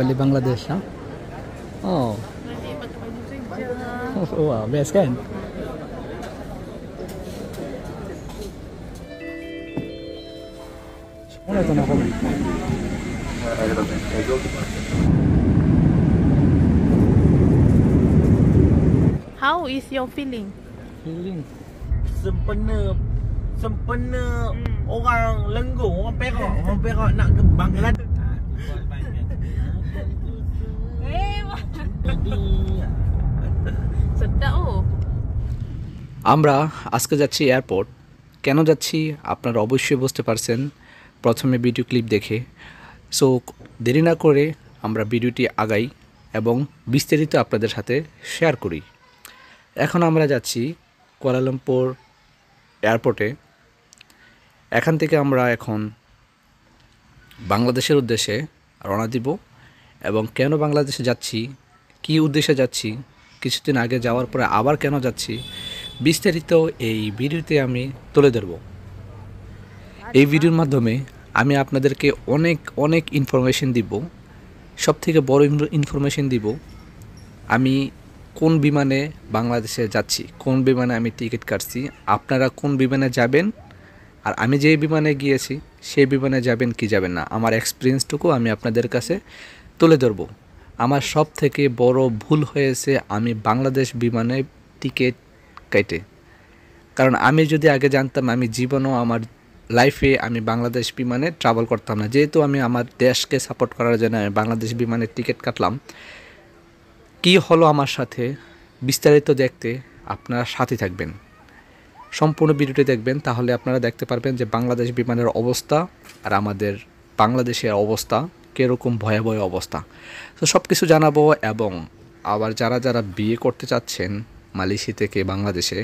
Balik Bangladesh, ha? Oh. Oh wow, best kan? Mana tu nak komen? How is your feeling? Feeling. sempena sempena orang Lenggong, orang Perak, orang Perak nak ke Bangladesh. আমরা আজকে যাচ্ছি airport. কেন যাচ্ছি আপনারা অবশ্যই বুঝতে পারছেন। প্রথমে ভিডিও ক্লিপ দেখে। সো দেরি না করে আমরা ভিডিওটি আগাই এবং বিস্তারিত আপনাদের সাথে শেয়ার করি। এখন আমরা যাচ্ছি কোয়ালালামপুর এয়ারপোর্টে। এখান থেকে আমরা এখন বাংলাদেশের উদ্দেশ্যে রওনা দিব এবং কেন বাংলাদেশে যাচ্ছি কী উদ্দেশ্যে যাচ্ছি? কিছুদিন আগে যাওয়ার পরে আবার কেন যাচ্ছি? বিস্তারিত এই ভিডিওতে আমি তুলে ধরব। এই ভিডিওর মাধ্যমে আমি আপনাদেরকে অনেক অনেক ইনফরমেশন দিব। সব থেকে বড় ইনফরমেশন দিব আমি কোন বিমানে বাংলাদেশে যাচ্ছি, কোন বিমানে আমি টিকিট কাটছি, আপনারা কোন বিমানে যাবেন, আর আমি যে বিমানে গিয়েছি সেই বিমানে যাবেন কি যাবেন না, আমার এক্সপিরিয়েন্সটুকু আমি আপনাদের কাছে তুলে ধরবো। আমার সব থেকে বড় ভুল হয়েছে আমি বাংলাদেশ বিমানে টিকিট কেটে। কারণ আমি যদি আগে জানতাম আমি জীবনও আমার লাইফে আমি বাংলাদেশ বিমানে ট্রাভেল করতাম না। যেহেতু আমি আমার দেশকে সাপোর্ট করার জন্য আমি বাংলাদেশ বিমানের টিকিট কাটলাম, কি হলো আমার সাথে বিস্তারিত দেখতে আপনারা সাথে থাকবেন। সম্পূর্ণ ভিডিওটি দেখবেন, তাহলে আপনারা দেখতে পারবেন যে বাংলাদেশ বিমানের অবস্থা আর আমাদের বাংলাদেশের অবস্থা। কীরকম ভয়াবহ অবস্থা। তো সব কিছু জানাব এবং আবার যারা যারা বিয়ে করতে চাচ্ছেন মালয়েশিয়া থেকে বাংলাদেশে,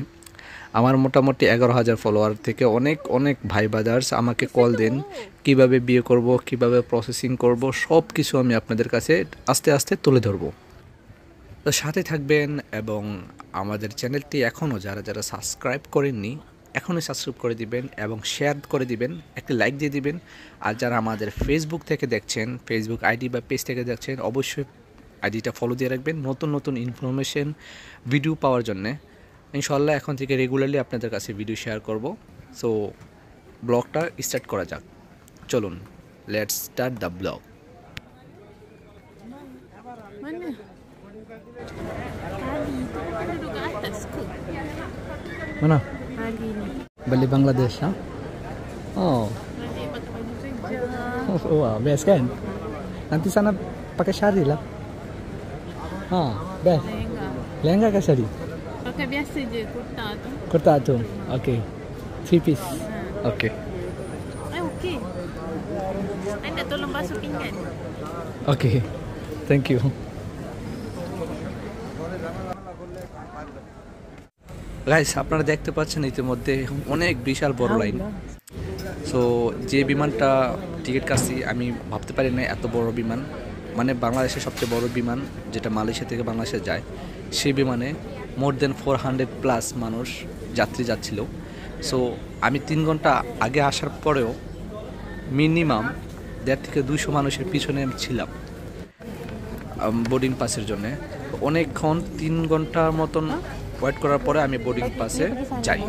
আমার মোটামুটি এগারো হাজার ফলোয়ার থেকে অনেক অনেক ভাই বাজার্স আমাকে কল দেন, কীভাবে বিয়ে করব, কীভাবে প্রসেসিং করব সব কিছু আমি আপনাদের কাছে আস্তে আস্তে তুলে ধরবো। তো সাথে থাকবেন এবং আমাদের চ্যানেলটি এখনও যারা যারা সাবস্ক্রাইব করেননি এখনই সাবস্ক্রাইব করে দিবেন এবং শেয়ার করে দিবেন একটি লাইক দিয়ে দিবেন। আর যারা আমাদের ফেসবুক থেকে দেখছেন ফেসবুক আইডি বা পেজ থেকে দেখছেন অবশ্যই আইডিটা ফলো দিয়ে রাখবেন নতুন নতুন ইনফরমেশন ভিডিও পাওয়ার জন্যে। ইনশাল্লাহ এখন থেকে রেগুলারলি আপনাদের কাছে ভিডিও শেয়ার করব। সো ব্লগটা স্টার্ট করা যাক। চলুন let's start the vlog Mana? Balik Bangladesh ha oh Balik pakai baju kerja. Oh, wow, best kan? Nanti sana pakai syari lah. Ha, best. Lehenga. Lehenga ke syari? Pakai biasa je kurta tu. Kurta tu. Okay. Three piece. Ha. Okay. Eh okey. Anda tolong basuh pinggan. Okay. Thank you. Guys আপনারা দেখতে পাচ্ছেন ইতিমধ্যে অনেক বিশাল বড় line so যে বিমানটা ticket কাটছি আমি ভাবতে পারি না এত বড় বিমান। মানে বাংলাদেশের সবচেয়ে বড় বিমান যেটা মালয়েশিয়া থেকে বাংলাদেশে যায় সেই বিমানে more than four hundred plus মানুষ যাত্রী যাচ্ছিল। সো আমি তিন ঘণ্টা আগে আসার পরেও মিনিমাম দেড় থেকে দুইশো মানুষের পিছনে আমি ছিলাম বোর্ডিং পাসের জন্যে। অনেকক্ষণ তিন ঘণ্টার মতন ওয়েট করার পরে আমি বোর্ডিং পাসে যাই।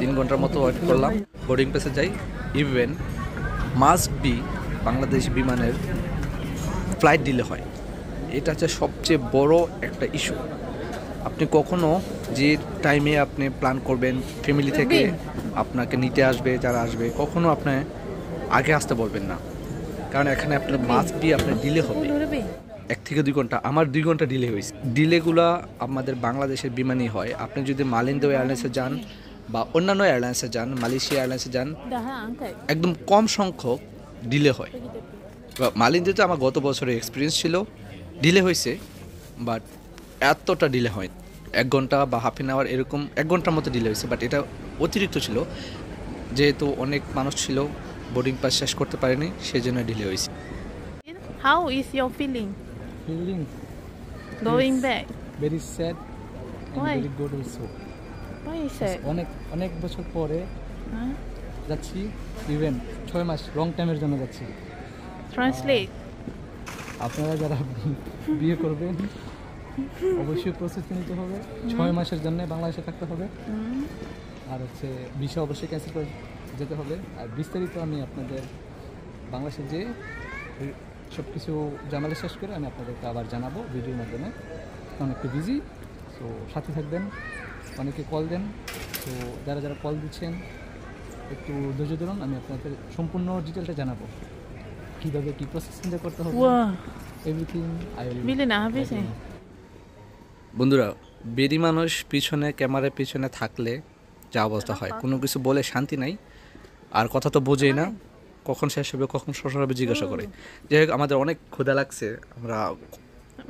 তিন ঘণ্টার মতো ওয়েট করলাম। বোর্ডিং পাসে যাই। ইভেন মাস্ট বি বাংলাদেশ বিমানের ফ্লাইট ডিলে হয়। এটা হচ্ছে সবচেয়ে বড় একটা ইস্যু আপনি কখনো যে টাইমে আপনি প্ল্যান করবেন ফ্যামিলি থেকে আপনাকে নিতে আসবে যারা আসবে কখনো আপনি আগে আসতে বলবেন না। কারণ এখানে আপনার মাস্ট বি আপনার ডিলে হবে. এক থেকে দুই ঘণ্টা আমার দুই ঘণ্টা ডিলে হয়েছে। ডিলেগুলো আমাদের বাংলাদেশের বিমানই হয়। আপনি যদি মালিন্দ এয়ারলাইন্সে যান বা অন্যান্য এয়ারলাইন্সে যান মালয়েশিয়া এয়ারলাইন্সে যান. একদম কম সংখ্যক ডিলে হয়। মালিন্দিতে আমার গত বছরের এক্সপিরিয়েন্স ছিল ডিলে হয়েছে বাট এতটা ডিলে হয়। এক ঘণ্টা বা হাফ অ্যান আওয়ার এরকম এক ঘণ্টার মতো ডিলে হয়েছে বাট এটা অতিরিক্ত ছিল। যেহেতু অনেক মানুষ ছিল বোর্ডিং পাস শেষ করতে পারেনি সেই জন্য ডিলে হয়েছে। How is your feeling going back? Very sad Why? Good also Why is that? অনেক অনেক বছর পরে? যাচ্ছি ইভেন ছয় মাস লং টাইমের জন্য যাচ্ছি Translate. আপনারা যারা বিয়ে করবেন অবশ্যই প্রস্তুতি নিতে হবে ছয় মাসের জন্য বাংলাদেশে থাকতে হবে আর হচ্ছে বিষয় অবশ্যই ক্যান্সেল করে যেতে হবে আর বিস্তারিত আমি আপনাদের বাংলাদেশে যে সব কিছু জানালে শেষ করে আমি আপনাদেরকে আবার জানাব ভিডিওর মাধ্যমে। কারণ একটু বিজি তো সাথে থাকবেন অনেকে কল দেন তো যারা যারা কল দিচ্ছেন একটু ধৈর্য ধরুন আমি আপনাদের সম্পূর্ণ ডিটেলটা জানাব। কীভাবে কী প্রসেসিংটা করতে হবে এভরিথিং আই বন্ধুরা বেরি মানুষ পিছনে ক্যামেরার পিছনে থাকলে যা অবস্থা হয় কোনো কিছু বলে শান্তি নাই আর কথা তো বোঝেই না। কখন শেষ হবে কখন শেষ হবে জিজ্ঞাসা করে। যাই হোক আমাদের অনেক ক্ষুধা লাগছে। আমরা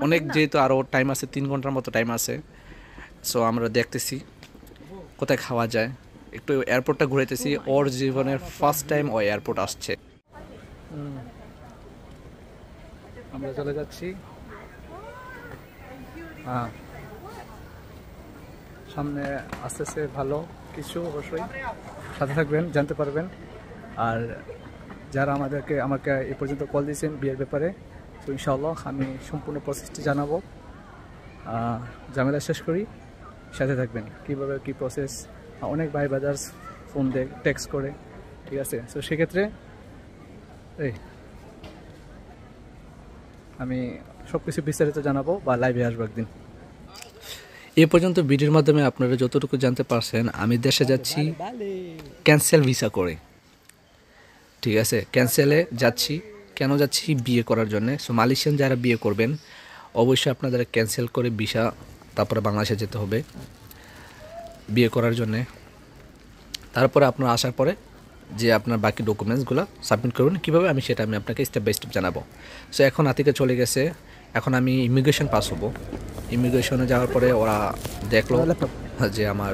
অনেক যেহেতু আরও টাইম আছে তিন ঘণ্টার মতো টাইম আছে সো আমরা দেখতেছি কোথায় খাওয়া যায়। একটু এয়ারপোর্টটা ঘুরাইতেছি। ওর জীবনের ফার্স্ট টাইম ও এয়ারপোর্ট আসছে। আমরা চলে যাচ্ছি। হ্যাঁ। সামনে আসতেছে ভালো কিছু অবশ্যই। সাথে থাকবেন জানতে পারবেন। আর যারা আমাদেরকে আমাকে এ পর্যন্ত কল দিয়েছেন বিয়ের ব্যাপারে তো ইনশাআল্লাহ আমি সম্পূর্ণ প্রসেসটি জানাব। ঝামেলা শেষ করি। সাথে থাকবেন। কীভাবে কী প্রসেস অনেক ভাই বাজার্স ফোন দেয় টেক্সট করে। ঠিক আছে? তো সেক্ষেত্রে এই আমি সব কিছু বিস্তারিত জানাব বা লাইভে আসব একদিন। এ পর্যন্ত ভিডিওর মাধ্যমে আপনারা যতটুকু জানতে পারছেন আমি দেশে যাচ্ছি ক্যান্সেল ভিসা করে। ঠিক আছে ক্যান্সেলে যাচ্ছি। কেন যাচ্ছি? বিয়ে করার জন্য। সো মালয়েশিয়ান যারা বিয়ে করবেন অবশ্যই আপনাদের ক্যান্সেল করে ভিসা তারপরে বাংলাদেশে যেতে হবে। বিয়ে করার জন্যে। তারপরে আপনার আসার পরে যে আপনার বাকি ডকুমেন্টসগুলো সাবমিট করবেন কীভাবে? আমি সেটা আমি আপনাকে স্টেপ বাই স্টেপ জানাব। সো এখন আতিকে চলে গেছে। এখন আমি ইমিগ্রেশন পাস হব। ইমিগ্রেশনে যাওয়ার পরে ওরা দেখল যে আমার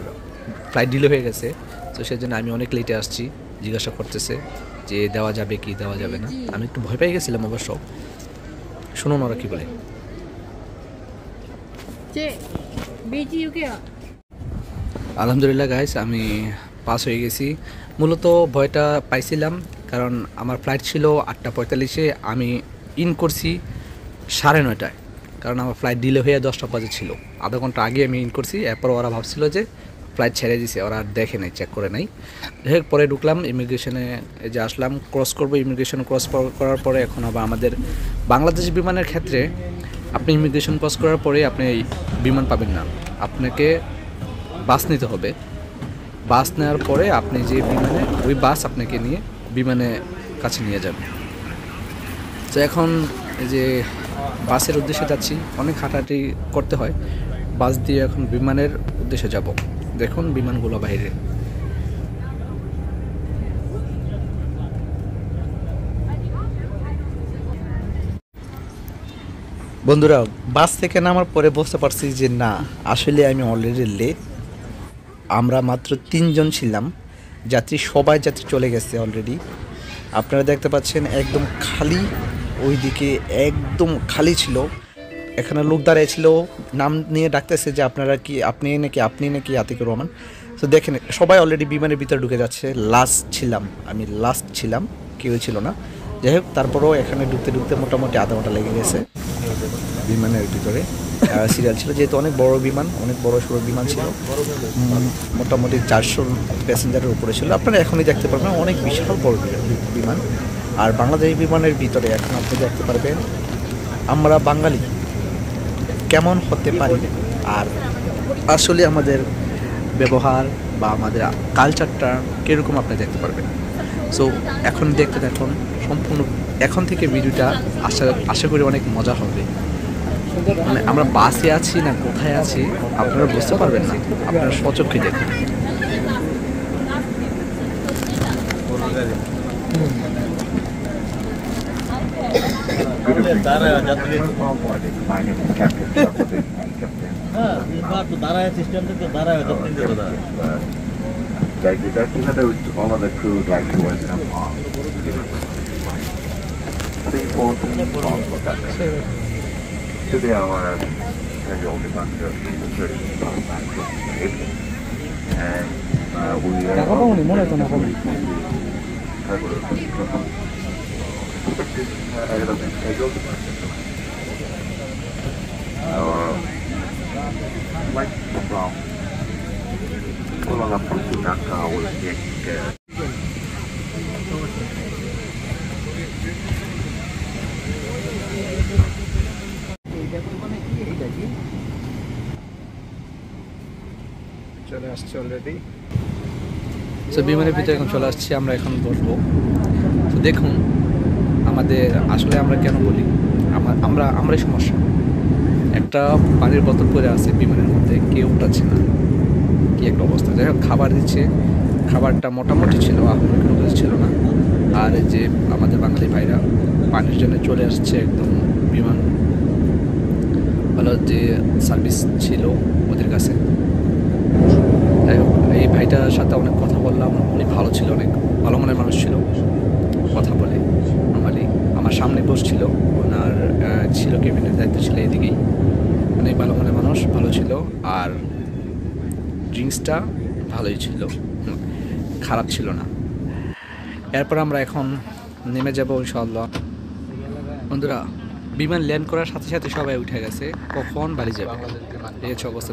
ফ্লাইট ডিলে হয়ে গেছে। তো সেই জন্য আমি অনেক লেটে আসছি। জিজ্ঞাসা করতেছে। যে দেওয়া যাবে কি দেওয়া যাবে না। আমি একটু ভয় পেয়ে গেছিলাম অবশ্য। শুনুন ওরা কি বলে? আলহামদুলিল্লাহ গাইস আমি পাস হয়ে গেছি। মূলত ভয়টা পাইছিলাম কারণ আমার ফ্লাইট ছিল আটটা পঁয়তাল্লিশে। আমি ইন করছি সাড়ে নয়টায় কারণ আমার ফ্লাইট ডিলে হয়ে দশটা বাজে ছিল। আধা ঘণ্টা আগে আমি ইন করছি এরপর ওরা ভাবছিল যে ফ্লাইট ছেড়ে দিছে, ওরা দেখে নাই চেক করে নাই। হোক পরে ঢুকলাম ইমিগ্রেশনে যে আসলাম ক্রস করব ইমিগ্রেশন ক্রস করার পরে এখন আবার আমাদের বাংলাদেশ বিমানের ক্ষেত্রে আপনি ইমিগ্রেশন ক্রস করার পরে আপনি বিমান পাবেন না। আপনাকে বাস নিতে হবে। বাস নেওয়ার পরে আপনি যে বিমানে, ওই বাস আপনাকে নিয়ে বিমানে কাছে নিয়ে যাবে। তো এখন যে বাসের উদ্দেশ্যে যাচ্ছি, অনেক হাঁটাহাঁটি করতে হয়। বাস দিয়ে এখন বিমানের উদ্দেশ্যে যাব। দেখুন বিমানগুলো বাইরে। বন্ধুরা, বাস থেকে নামার পরে বুঝতে পারছি যে না, আসলে আমি অলরেডি লেট আমরা মাত্র তিনজন ছিলাম। যাত্রী, সবাই যাত্রী চলে গেছে অলরেডি আপনারা দেখতে পাচ্ছেন, একদম খালি, ওইদিকে একদম খালি ছিল। এখানে লোক দাঁড়িয়ে ছিল নাম নিয়ে ডাকতেছে যে আপনারা কি আপনি নাকি আপনি নাকি আতিকুর রহমান? তো দেখেন সবাই অলরেডি বিমানের ভিতরে ঢুকে যাচ্ছে। লাস্ট ছিলাম আমি লাস্ট ছিলাম কেউ ছিল না। যাই হোক তারপরেও এখানে ঢুকতে ঢুকতে মোটামুটি আধা ঘণ্টা লেগে গেছে। বিমানের ভিতরে। সিরিয়াল ছিল যেহেতু অনেক বড় বিমান অনেক বড় সড়ো বিমান ছিল। মোটামুটি চারশো প্যাসেঞ্জারের উপরে ছিল। আপনারা এখনই দেখতে পারবেন অনেক বিশাল বড় বিমান। আর বাংলাদেশ বিমানের ভিতরে এখন আপনি দেখতে পারবেন আমরা বাঙালি। কেমন হতে পারি? আর আসলে আমাদের ব্যবহার বা আমাদের কালচারটা কীরকম আপনি দেখতে পারবেন? সো এখন দেখতে দেখুন সম্পূর্ণ, এখন থেকে ভিডিওটা আশা আশা করি অনেক মজা হবে। মানে আমরা বাসে আছি না কোথায় আছি, আপনারা বুঝতে পারবেন না। আপনারা সচক্ষে দেখুন। మాకు ధారాయ సిస్టమ్ తో ధారాయ చెప్తుంది కదా Like that, you know, the, all of the crew like to was come on. Three, four, three, four for that. Today our schedule is under the church and uh, we are. is ahead of the schedule. Uh, might be from pulling up from Sudaka will take uh, চলে আসছে already so বিমানের ভিতরে এখন চলে আসছি আমরা এখন বসবো তো দেখুন আমাদের আসলে আমরা কেন বলি? আমার আমরা, আমরাই সমস্যা। একটা পানির বোতল পরে আছে, বিমানের মধ্যে কেউ উঠাচ্ছে না। কি একটা অবস্থা। যাই হোক, খাবার দিচ্ছে। খাবারটা মোটামুটি ছিল আপনার ছিল না। আর যে আমাদের বাঙালি ভাইরা পানির জন্য চলে আসছে একদম বিমান ভালো যে সার্ভিস ছিল ওদের কাছে। যাই হোক, এই ভাইটার সাথে অনেক কথা বললাম। উনি ভালো ছিল, অনেক ভালো মনের মানুষ ছিল। সামনে বসছিল। ওনার ছিল কেবিনের দায়িত্ব ছিল এদিকেই। অনেক ভালো মনে মানুষ, ভালো ছিল। আর ড্রিঙ্কসটা ভালোই ছিল। খারাপ ছিল না। এরপর আমরা এখন নেমে যাব ইনশাল্লাহ বন্ধুরা, বিমান ল্যান্ড করার সাথে সাথে সবাই উঠে গেছে। কখন বাড়ি যাবে? এই হচ্ছে অবস্থা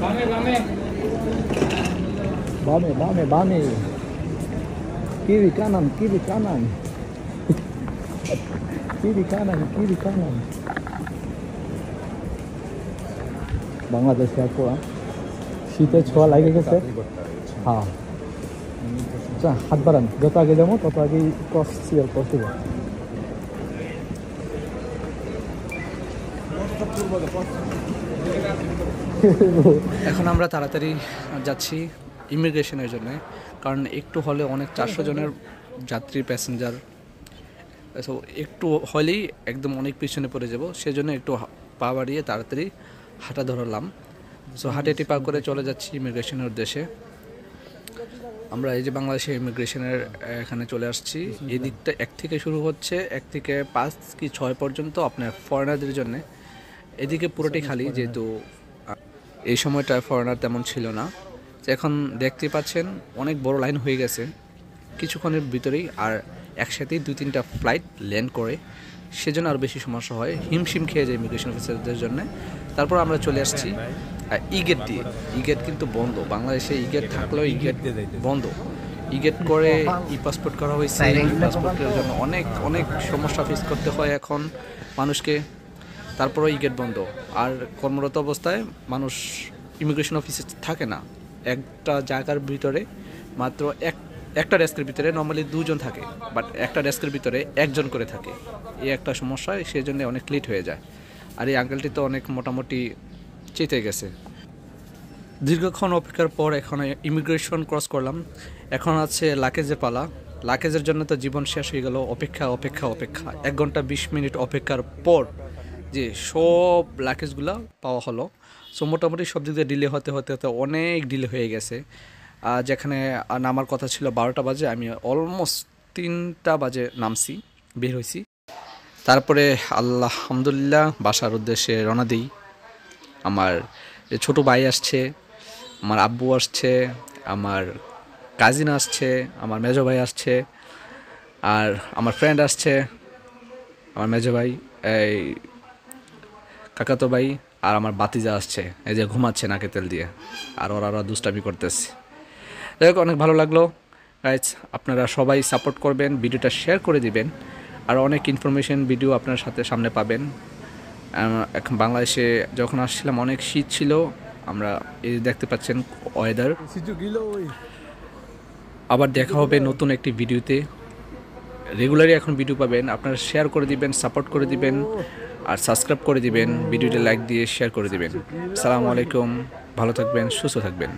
맘에 맘에. 맘에 맘에 까남 끼리 까남. 끼리 까남 끼리 까남. 망하듯이 할 거야? 시대 좋아 라이게 했어요? 아. আচ্ছা হাত বাড়ান। যত আগে যাব, তত পসিবল এখন আমরা তাড়াতাড়ি যাচ্ছি ইমিগ্রেশনের জন্য, কারণ একটু হলে অনেক চারশো জনের যাত্রী, প্যাসেঞ্জার। সো একটু হলেই একদম অনেক পিছনে পড়ে যাব, সেজন্য একটু পা বাড়িয়ে তাড়াতাড়ি হাঁটা ধরলাম। সো হাঁটে টিপা করে চলে যাচ্ছি ইমিগ্রেশনের উদ্দেশ্যে। আমরা এই যে বাংলাদেশের ইমিগ্রেশনের এখানে চলে আসছি। এই দিকটা এক থেকে শুরু হচ্ছে এক থেকে পাঁচ কি ছয় পর্যন্ত আপনার ফরেনারদের জন্য। এদিকে পুরোটাই খালি যেহেতু এই সময়টা ফরেনার তেমন ছিল না। এখন দেখতে পাচ্ছেন অনেক বড় লাইন হয়ে গেছে। কিছুক্ষণের ভিতরেই আর একসাথেই দুই তিনটা ফ্লাইট ল্যান্ড করে। সেজন্য আরও বেশি সমস্যা হয়। হিমশিম খেয়ে যায় ইমিগ্রেশন অফিসারদের জন্য। তারপর আমরা চলে আসছি। ই গেট দিয়ে। ই গেট কিন্তু বন্ধ। বাংলাদেশে ই গেট থাকলেও ই গেট বন্ধ। ইগেট করে ই পাসপোর্ট করা হয়েছে। ই পাসপোর্টের জন্য অনেক অনেক সমস্যা ফেস করতে হয় এখন মানুষকে। তারপরও ই গেট বন্ধ। আর কর্মরত অবস্থায় মানুষ ইমিগ্রেশন অফিসে থাকে না। একটা জায়গার ভিতরে মাত্র এক একটা ডেস্কের ভিতরে নর্মালি দুজন থাকে। বাট একটা ডেস্কের ভিতরে একজন করে থাকে। এই একটা সমস্যা সেই জন্য অনেক লেট হয়ে যায়। আর এই আঙ্কেলটি তো অনেক মোটামুটি চেতে গেছে। দীর্ঘক্ষণ অপেক্ষার পর এখন ইমিগ্রেশন ক্রস করলাম। এখন আছে লাকেজের পালা। লাকেজের জন্য তো জীবন শেষ হয়ে গেল। অপেক্ষা অপেক্ষা অপেক্ষা। এক ঘণ্টা বিশ মিনিট অপেক্ষার পর যে সব লাকেজগুলো পাওয়া হলো। সো মোটামুটি সব দিক দিয়ে ডিলে হতে হতে হতে অনেক ডিলে হয়ে গেছে। যেখানে নামার কথা ছিল বারোটা বাজে, আমি অলমোস্ট তিনটা বাজে নামছি, বের হয়েছি তারপরে আল্লাহ আলহামদুলিল্লাহ, বাসার উদ্দেশ্যে রওনা দিই। আমার ছোটো ভাই আসছে, আমার আব্বু আসছে, আমার কাজিন আসছে, আমার মেজো ভাই আসছে, আর আমার ফ্রেন্ড আসছে, আমার মেজো ভাই, এই কাকাতো ভাই, আর আমার বাতিজা আসছে, এই যে ঘুমাচ্ছে নাকে তেল দিয়ে, আর ওরা ওরা দুষ্টামি করতেছে। যাই হোক, অনেক ভালো লাগল। গাইজ আপনারা সবাই সাপোর্ট করবেন ভিডিওটা শেয়ার করে দিবেন, আর অনেক ইনফরমেশন ভিডিও আপনার সাথে সামনে পাবেন। এখন বাংলাদেশে যখন আসছিলাম, অনেক শীত ছিল। আমরা এই দেখতে পাচ্ছেন ওয়েদার আবার দেখা হবে নতুন একটি ভিডিওতে। রেগুলারই এখন ভিডিও পাবেন। আপনারা শেয়ার করে দিবেন সাপোর্ট করে দিবেন, আর সাবস্ক্রাইব করে দিবেন। ভিডিওটা লাইক দিয়ে শেয়ার করে দিবেন। সালামু আলাইকুম। ভালো থাকবেন, সুস্থ থাকবেন।